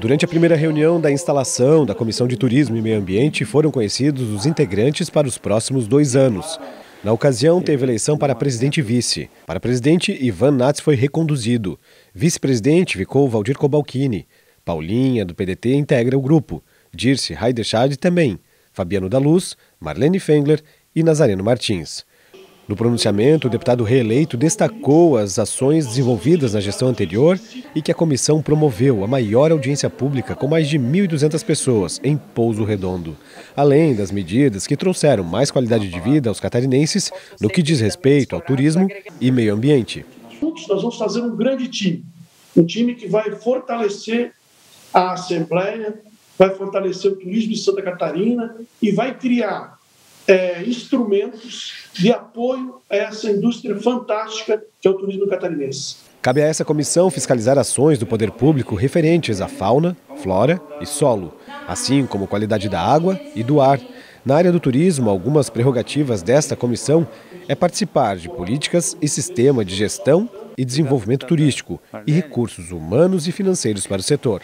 Durante a primeira reunião da instalação da Comissão de Turismo e Meio Ambiente, foram conhecidos os integrantes para os próximos dois anos. Na ocasião, teve eleição para presidente e vice. Para presidente, Ivan Nats foi reconduzido. Vice-presidente ficou Valdir Cobalcini. Paulinha, do PDT, integra o grupo. Dirce Heiderschad também. Fabiano da Luz, Marlene Fengler e Nazareno Martins. No pronunciamento, o deputado reeleito destacou as ações desenvolvidas na gestão anterior e que a comissão promoveu a maior audiência pública com mais de 1.200 pessoas em Pouso Redondo, além das medidas que trouxeram mais qualidade de vida aos catarinenses no que diz respeito ao turismo e meio ambiente. Juntos nós vamos fazer um grande time, um time que vai fortalecer a Assembleia, vai fortalecer o turismo de Santa Catarina e vai criar é, instrumentos de apoio a essa indústria fantástica que é o turismo catarinense. Cabe a essa comissão fiscalizar ações do poder público referentes à fauna, flora e solo, assim como qualidade da água e do ar. Na área do turismo, algumas prerrogativas desta comissão é participar de políticas e sistema de gestão e desenvolvimento turístico e recursos humanos e financeiros para o setor.